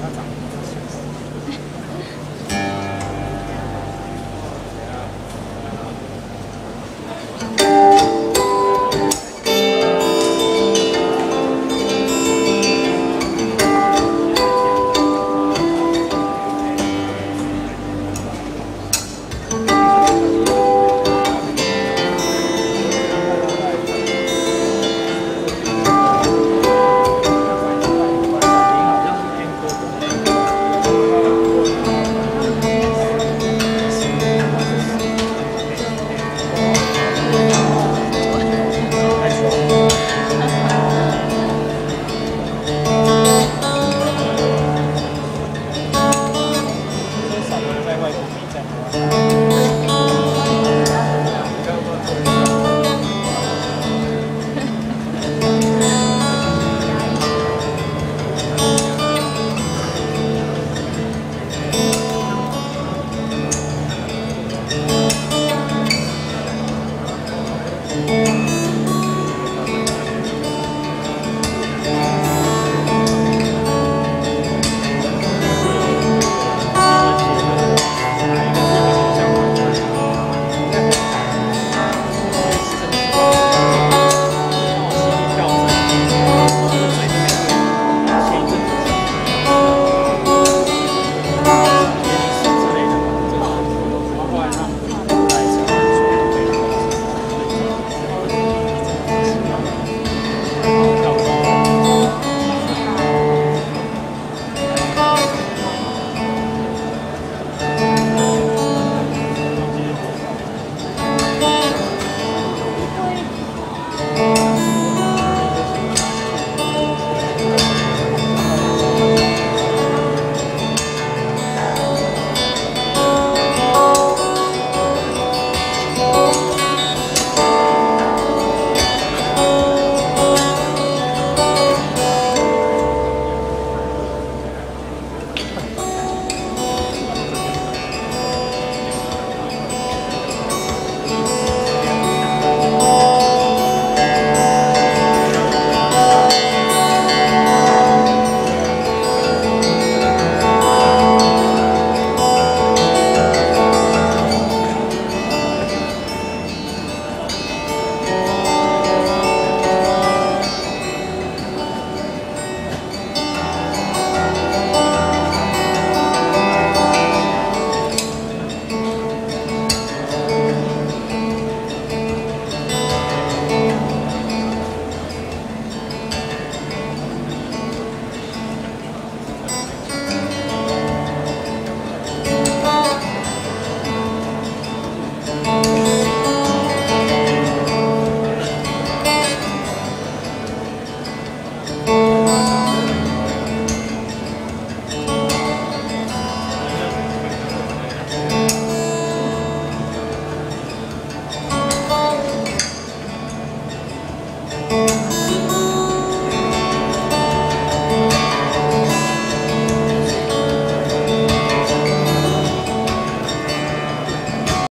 它涨。